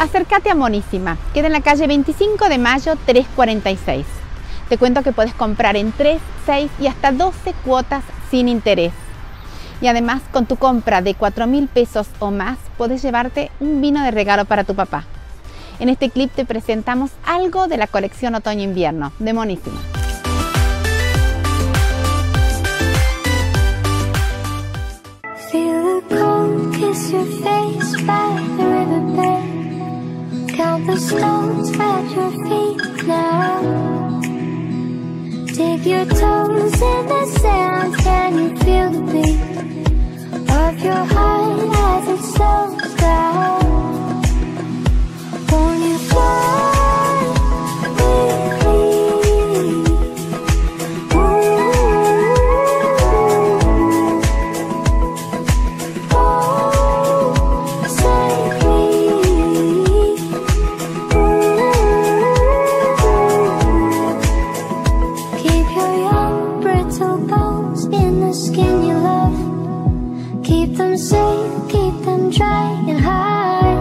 Acércate a Monísima, queda en la calle 25 de mayo 346. Te cuento que puedes comprar en 3, 6 y hasta 12 cuotas sin interés. Y además con tu compra de 4 mil pesos o más puedes llevarte un vino de regalo para tu papá. En este clip te presentamos algo de la colección otoño-invierno de Monísima. Stones at your feet now. Dig your toes in the sand. Keep them safe, keep them dry and high.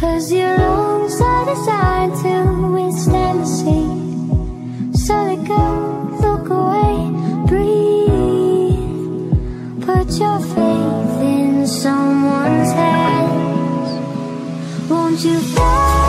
Cause your lungs are designed to withstand the sea. So they go, look away, breathe. Put your faith in someone's hands. Won't you?